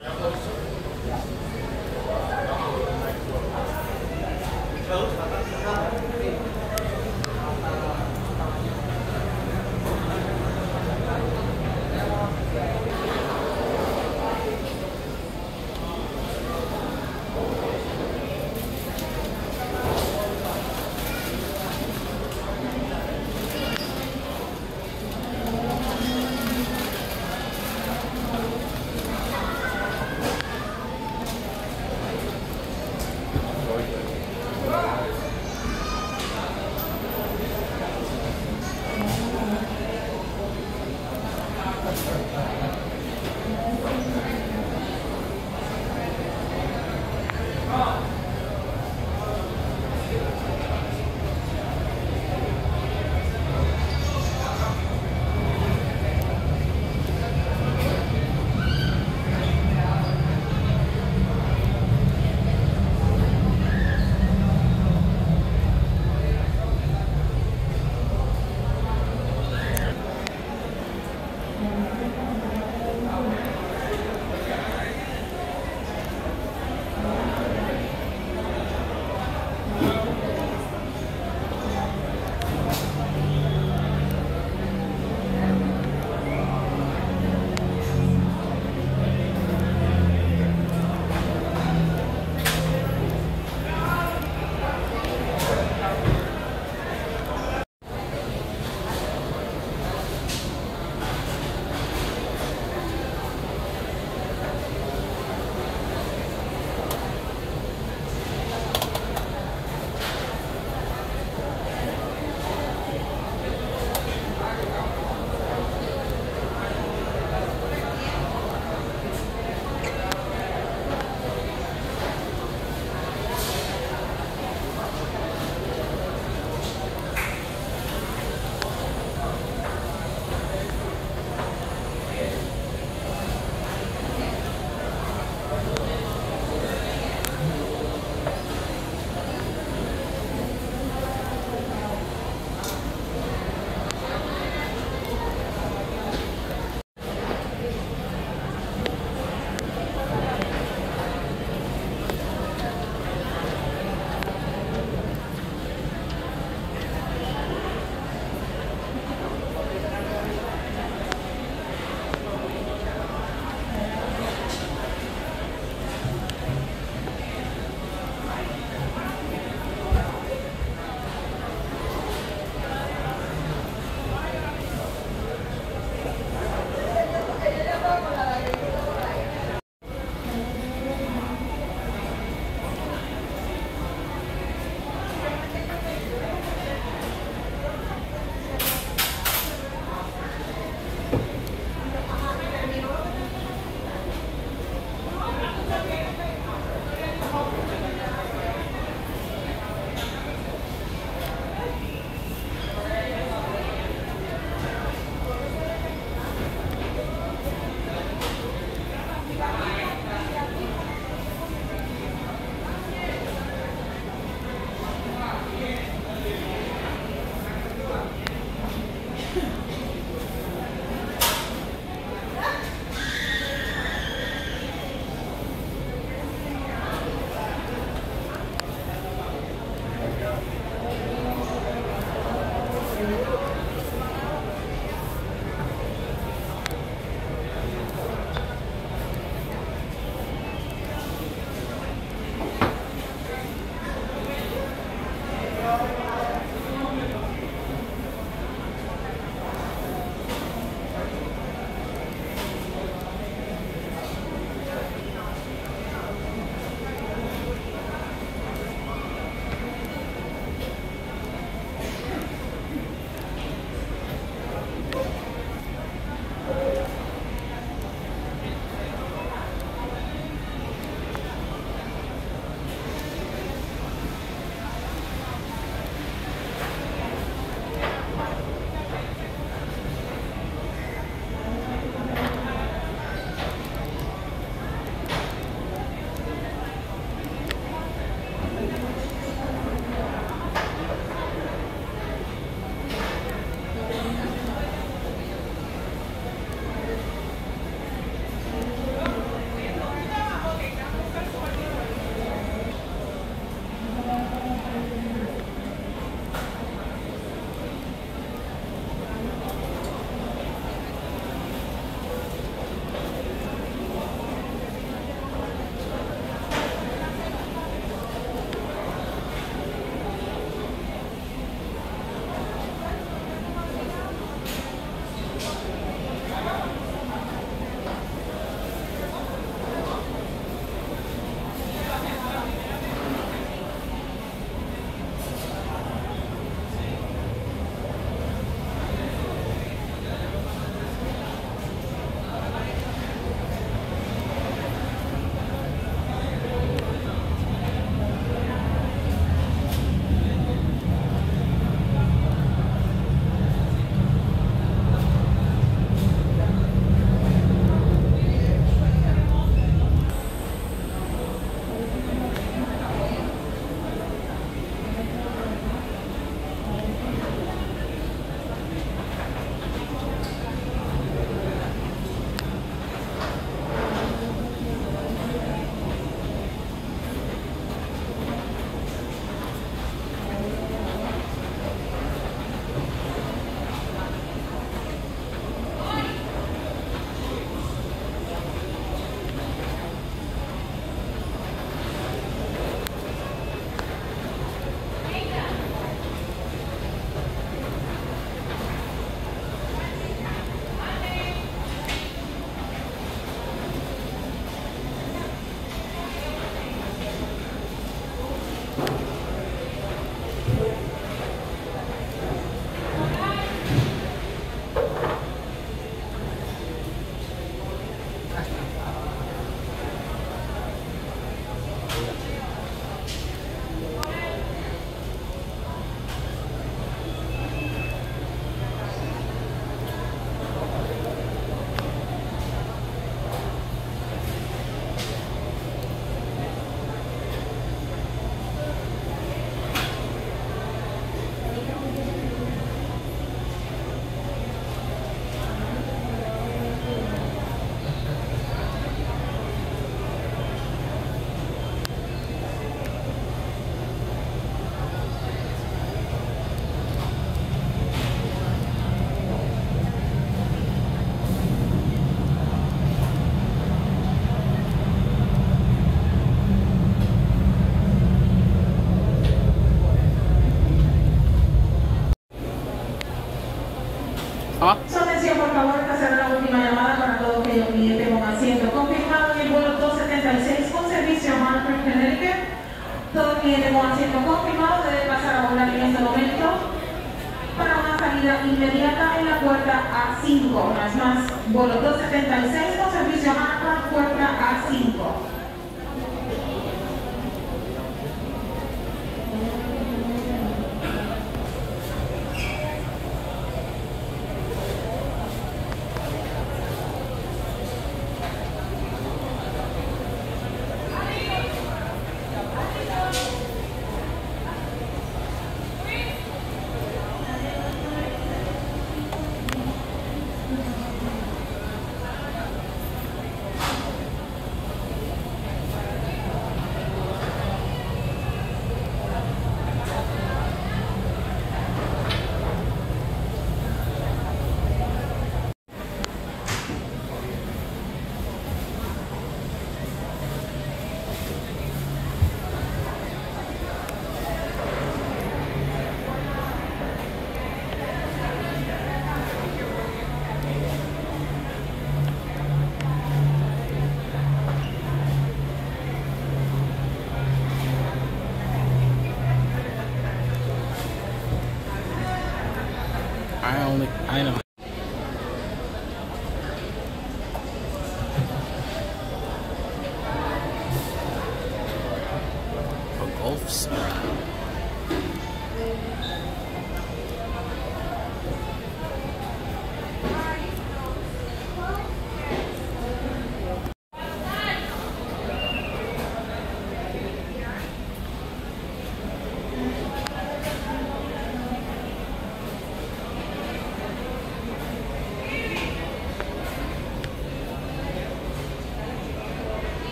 Thank con asiento confirmado deben pasar a volar en este momento para una salida inmediata en la puerta A5. Una más, vuelo 276 con servicio a puerta A5. A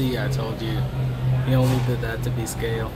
see, I told you. He only did that to be scale.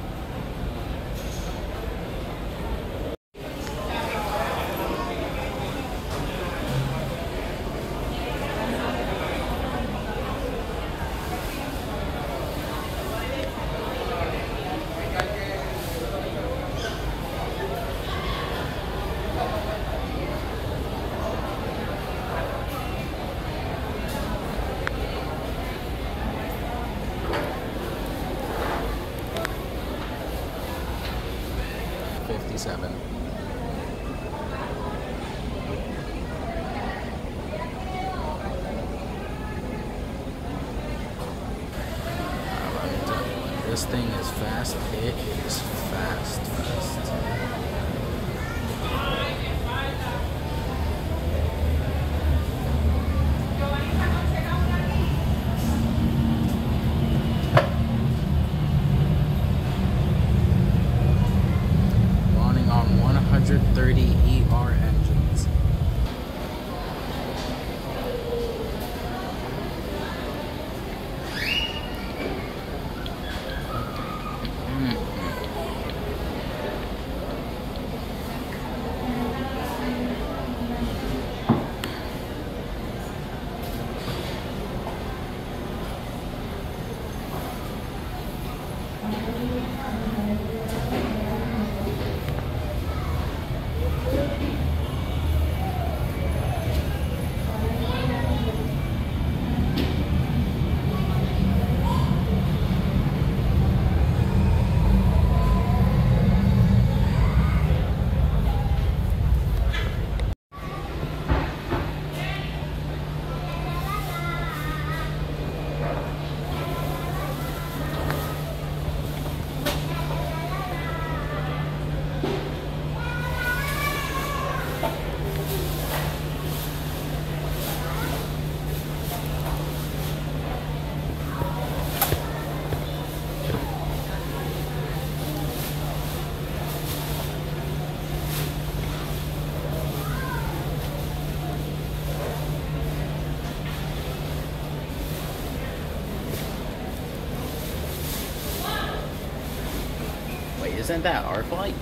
Isn't that our flight?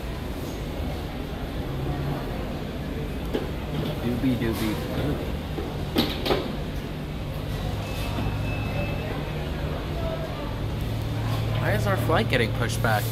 Doobie doobie doobie. Why is our flight getting pushed back?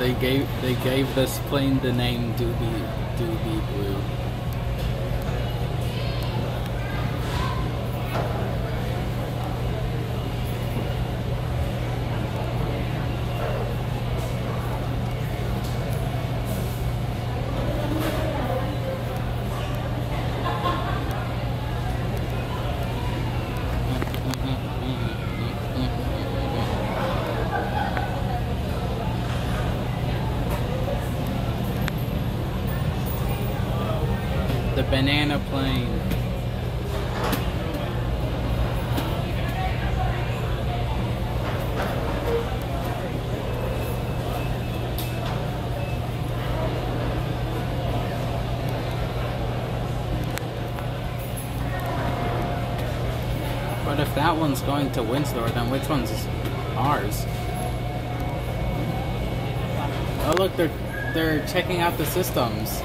They gave they gave this plane the name Doobie Doobie Blue. The banana plane. But if that one's going to Windsor, then which one's ours? Oh look, they're they're checking out the systems.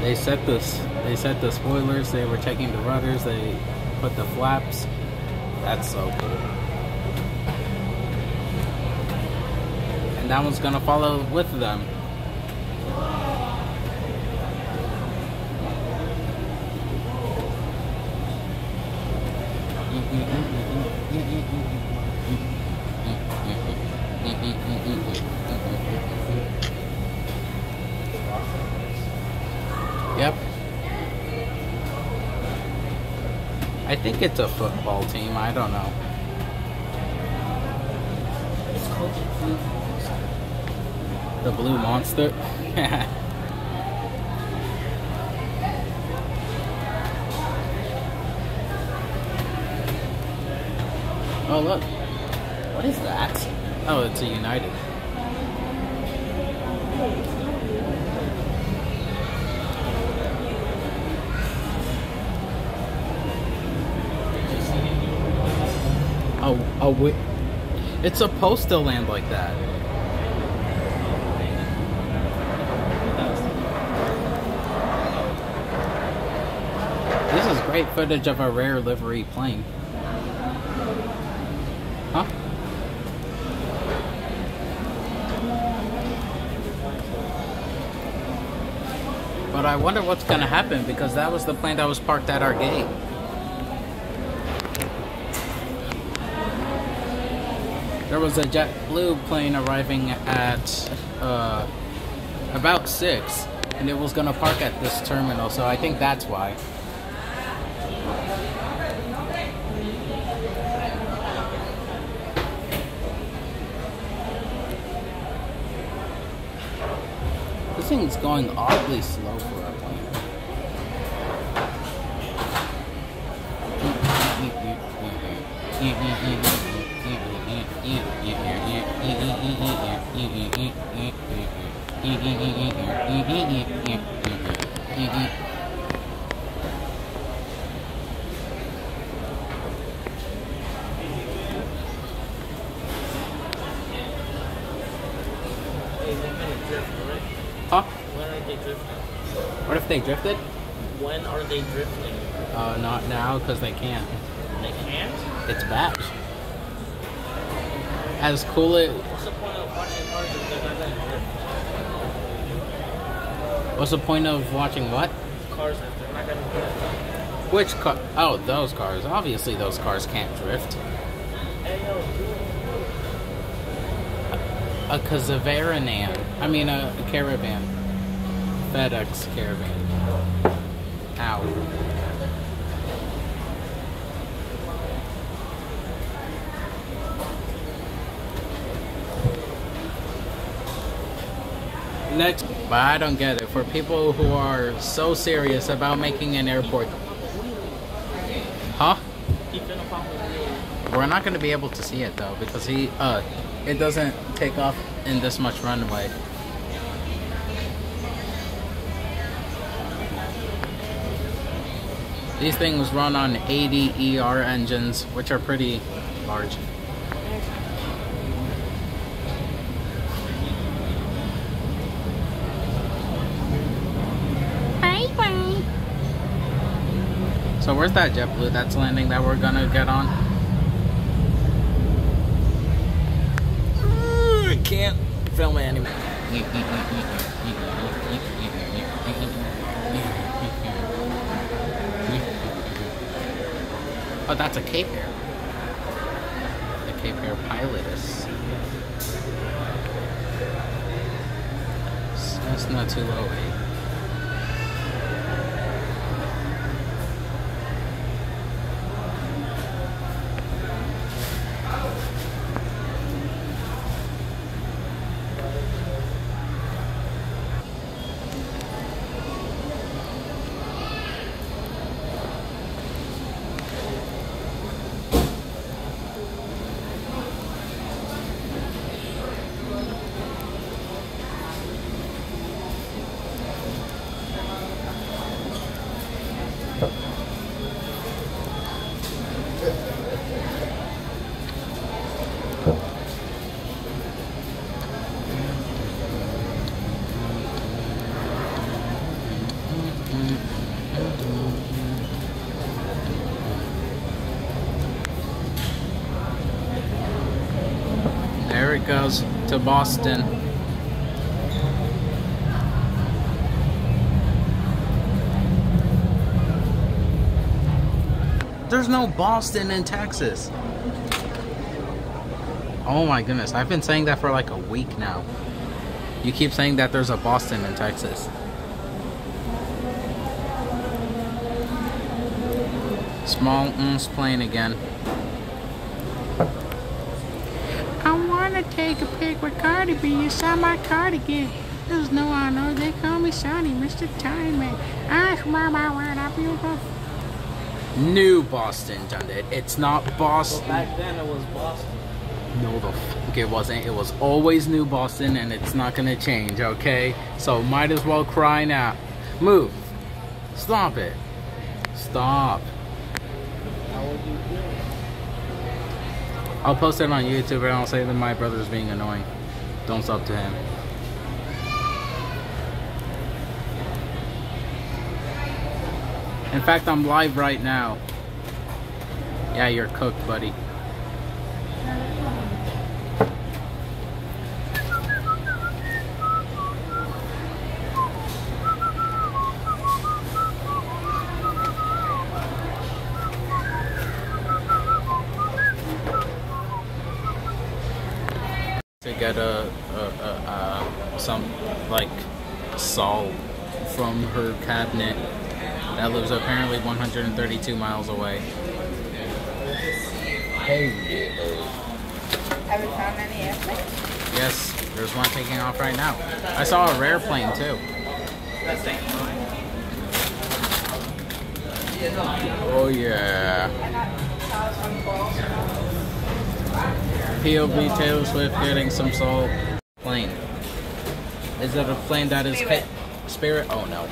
They set this. They set the spoilers. They were checking the rudders. They put the flaps. That's so cool. And that one's gonna follow with them. Yep. I think it's a football team. I don't know. It's called the Blue Monster. The Blue Monster. oh look. What is that? Oh, it's a United. Wait. It's supposed to land like that. This is great footage of a rare livery plane. Huh? But I wonder what's gonna happen because that was the plane that was parked at our gate. There was a JetBlue plane arriving at uh, about six, and it was gonna park at this terminal. So I think that's why. This thing's going oddly slow for a plane. Hey, they're gonna drift, right? Huh? When are they drifting? What if they drifted? When are they drifting? Uh, not now because they can't. They can't? It's bad. As cool it. What's the point of watching cars if they're not gonna drift? What's the point of watching what? Cars if they're not gonna drift. Which car? Oh, those cars. Obviously, those cars can't drift. Hey A Cazavaranan. I mean, a, a caravan. FedEx caravan. Ow. Next, but I don't get it. For people who are so serious about making an airport, huh? We're not going to be able to see it though because he, uh, it doesn't take off in this much runway. These things run on 80 ER engines, which are pretty large. So where's that JetBlue that's landing that we're gonna get on? I can't film it anymore. Oh, that's a Cape Air. The Cape Air Pilotus. That's not too low. eh? There it goes to Boston. There's no Boston in Texas. Oh my goodness, I've been saying that for like a week now. You keep saying that there's a Boston in Texas. Small ums plane again. I want to take a pic with Cardi B. You saw my cardigan. There's no honor. They call me Sonny, Mr. Time Man. I swear my word, I'm beautiful. New Boston done it. It's not Well, Boston. back then it was Boston. No, the fuck it wasn't. It was always New Boston, and it's not gonna change. Okay, so might as well cry now. Move. Stop it. Stop. How would you feel? I'll post it on YouTube, and I'll say that my brother's being annoying. Don't sub to him. In fact, I'm live right now. Yeah, you're cooked, buddy. to get a, a, a, a some like salt from her cabinet that lives apparently 132 miles away. Hey. Have you found any airplanes? Yes, there's one taking off right now. I saw a rare plane too. Oh yeah. POV Taylor Swift getting some salt. Is it a plane that is Spirit. Spirit? Oh no.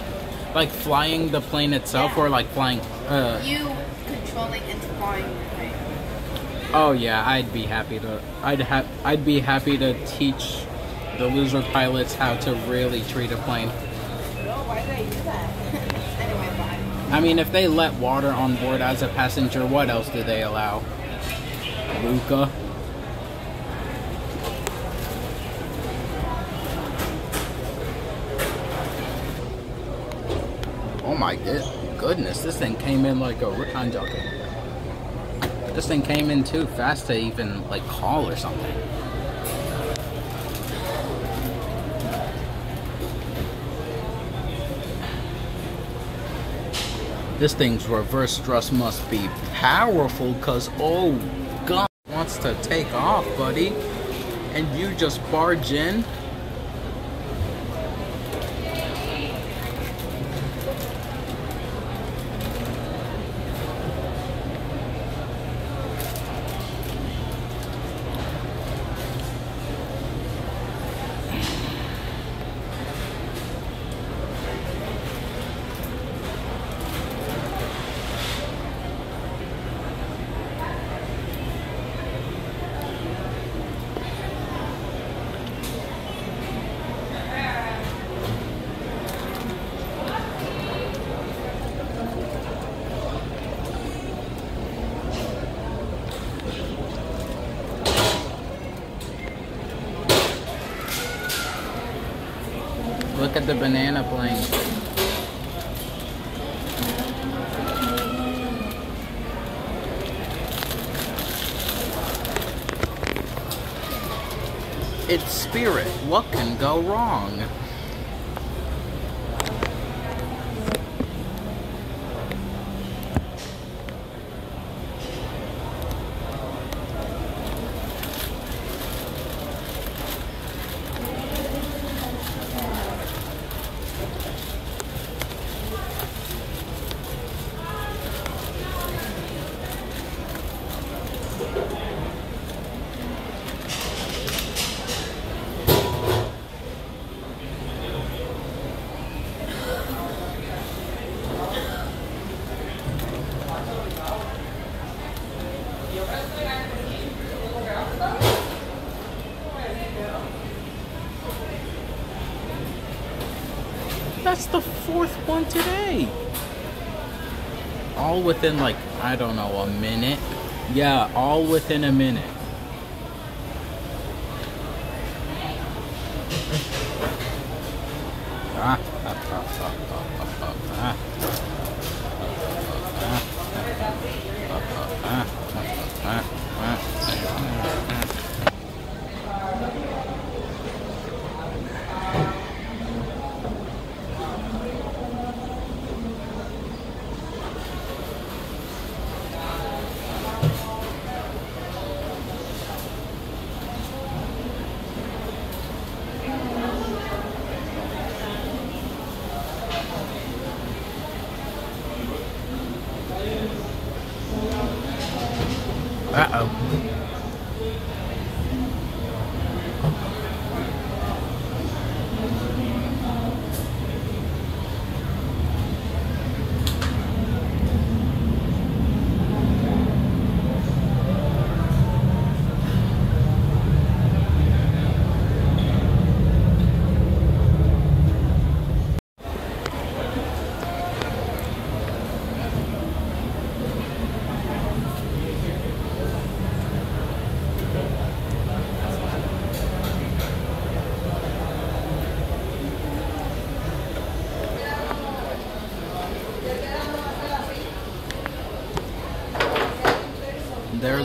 Like flying the plane itself or like flying uh You controlling and flying the plane. Oh yeah, I'd be happy to I'd ha- I'd be happy to teach the loser pilots how to really treat a plane. No, why did I do that? anyway, bye. I mean, if they let water on board as a passenger, what else do they allow? Luca. Oh my goodness, this thing came in like a. I'm joking. This thing came in too fast to even like call or something. This thing's reverse thrust must be powerful because, oh, God wants to take off, buddy. And you just barge in? At the banana plane. It's Spirit. What can go wrong? That's the fourth one today. All within like, I don't know, a minute. Yeah, all within a minute.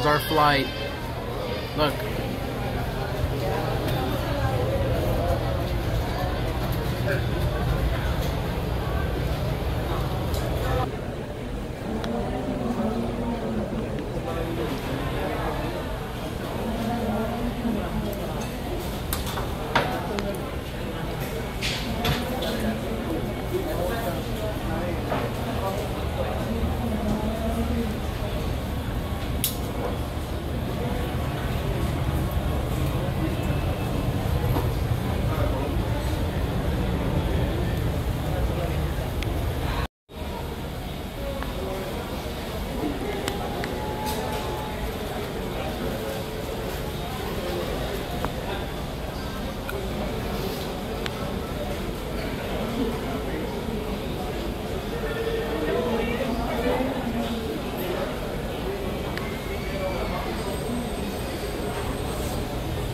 Our flight. Look.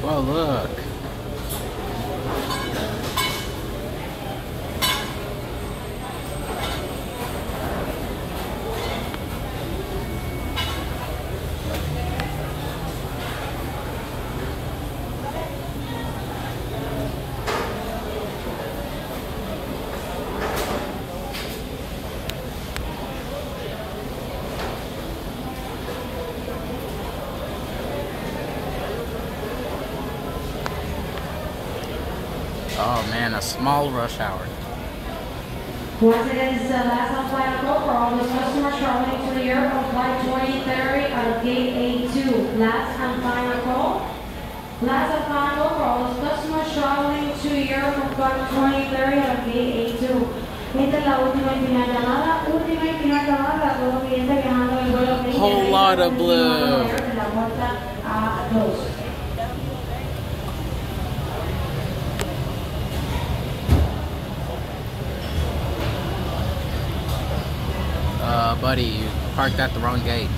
Well, look. Oh man, a small rush hour. Once again, this is the last on call for all those customers traveling to the on flight 2030 out of gate A2. Last and final call. Last and final call for all those customers traveling to Europe on flight 2030 out of gate A2. Esta es la última y final llamada, última y final llamada para todos los clientes viajando en vuelo Whole lot of blue. de la puerta A2. Uh, buddy, you parked at the wrong gate.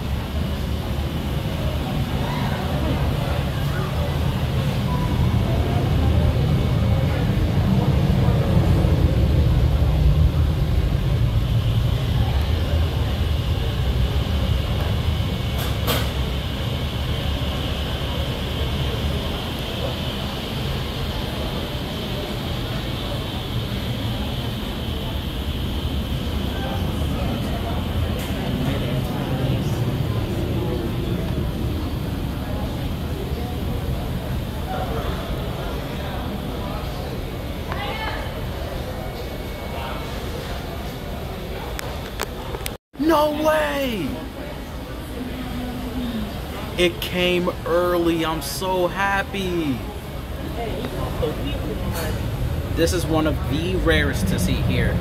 No way! It came early. I'm so happy. This is one of the rarest to see here.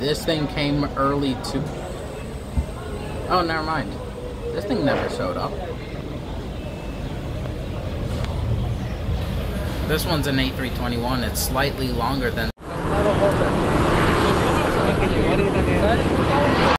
This thing came early too. Oh, never mind. This thing never showed up. This one's an A321. It's slightly longer than